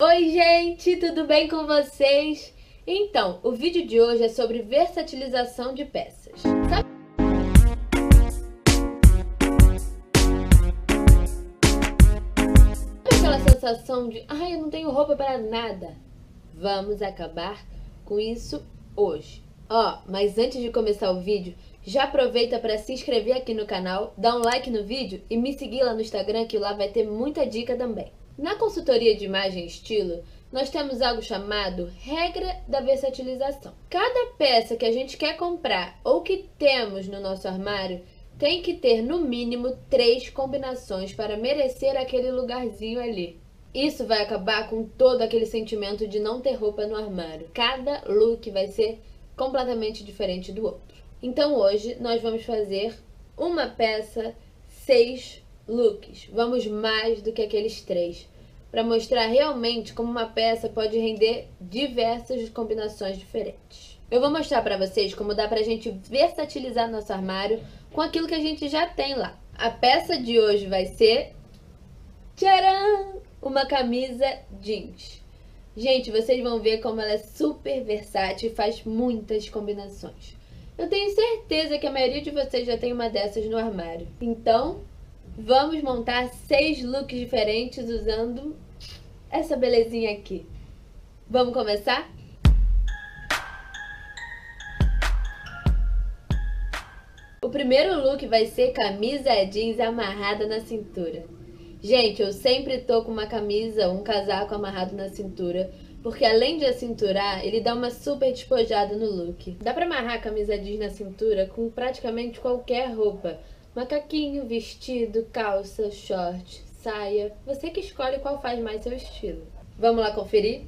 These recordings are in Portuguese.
Oi, gente, tudo bem com vocês? Então, o vídeo de hoje é sobre versatilização de peças. Sabe aquela sensação de, ai, eu não tenho roupa para nada? Vamos acabar com isso hoje. Ó, oh, mas antes de começar o vídeo, já aproveita para se inscrever aqui no canal, dar um like no vídeo e me seguir lá no Instagram que lá vai ter muita dica também. Na consultoria de imagem e estilo, nós temos algo chamado regra da versatilização. Cada peça que a gente quer comprar ou que temos no nosso armário tem que ter no mínimo três combinações para merecer aquele lugarzinho ali. Isso vai acabar com todo aquele sentimento de não ter roupa no armário. Cada look vai ser completamente diferente do outro. Então hoje nós vamos fazer uma peça, seis looks. Vamos mais do que aqueles três, para mostrar realmente como uma peça pode render diversas combinações diferentes. Eu vou mostrar para vocês como dá pra gente versatilizar nosso armário com aquilo que a gente já tem lá. A peça de hoje vai ser tcharam, uma camisa jeans. Gente, vocês vão ver como ela é super versátil e faz muitas combinações. Eu tenho certeza que a maioria de vocês já tem uma dessas no armário. Então, Vamos montar seis looks diferentes usando essa belezinha aqui. Vamos começar? O primeiro look vai ser camisa jeans amarrada na cintura. Gente, eu sempre tô com uma camisa, um casaco amarrado na cintura, porque além de acinturar, ele dá uma super despojada no look. Dá pra amarrar a camisa jeans na cintura com praticamente qualquer roupa, Macaquinho, vestido, calça, short, saia. Você que escolhe qual faz mais seu estilo. Vamos lá conferir?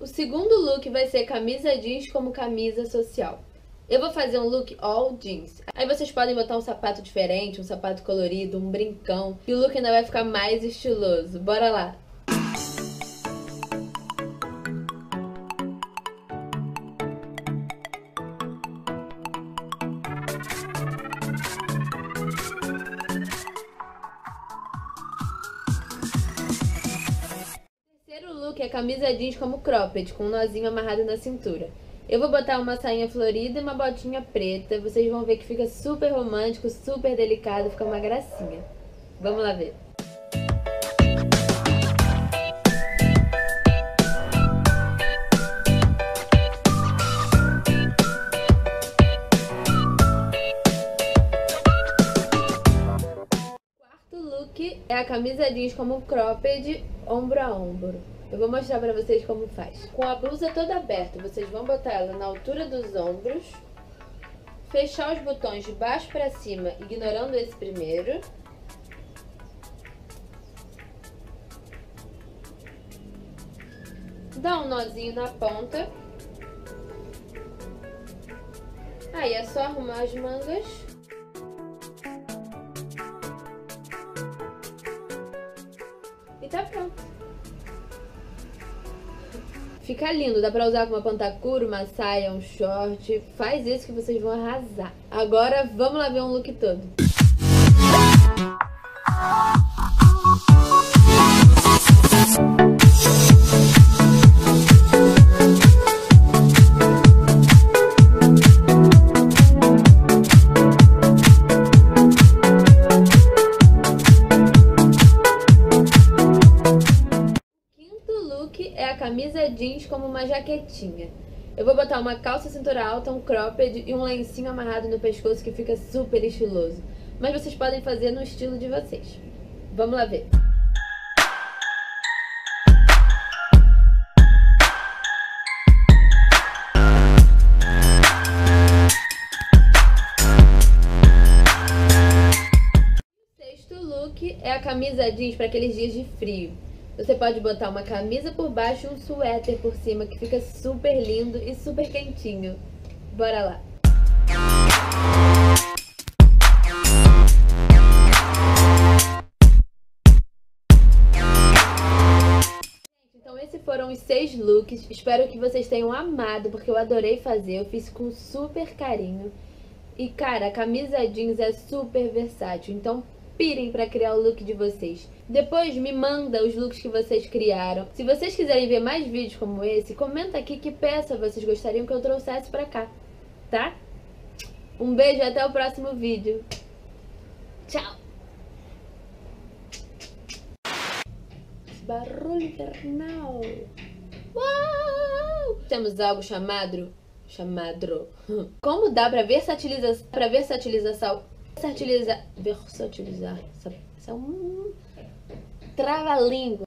O segundo look vai ser camisa jeans como camisa social. Eu vou fazer um look all jeans. Aí vocês podem botar um sapato diferente, um sapato colorido, um brincão. E o look ainda vai ficar mais estiloso. Bora lá! terceiro look é camisa jeans como cropped, com um nozinho amarrado na cintura. Eu vou botar uma sainha florida e uma botinha preta. Vocês vão ver que fica super romântico, super delicado, fica uma gracinha. Vamos lá ver. Quarto look é a camisa jeans como cropped, ombro a ombro. Eu vou mostrar pra vocês como faz. Com a blusa toda aberta, vocês vão botar ela na altura dos ombros, fechar os botões de baixo pra cima, ignorando esse primeiro. Dá um nozinho na ponta. Aí é só arrumar as mangas. E tá pronto. Fica lindo, dá pra usar com uma pantacura, uma saia, um short. Faz isso que vocês vão arrasar. Agora, vamos lá ver um look todo. Camisa jeans como uma jaquetinha. Eu vou botar uma calça cintura alta, um cropped e um lencinho amarrado no pescoço que fica super estiloso. Mas vocês podem fazer no estilo de vocês. Vamos lá ver. O sexto look é a camisa jeans para aqueles dias de frio. Você pode botar uma camisa por baixo e um suéter por cima, que fica super lindo e super quentinho. Bora lá! Então esses foram os seis looks. Espero que vocês tenham amado, porque eu adorei fazer. Eu fiz com super carinho. E, cara, a camisa jeans é super versátil. Então, pirem para criar o look de vocês. Depois me manda os looks que vocês criaram. Se vocês quiserem ver mais vídeos como esse, comenta aqui que peça vocês gostariam que eu trouxesse pra cá, tá? Um beijo e até o próximo vídeo. Tchau! Barulho infernal. Uau! Temos algo chamado chamado como dá para versatilizar para versatilização versatilizar versatilizar essa é um trava-língua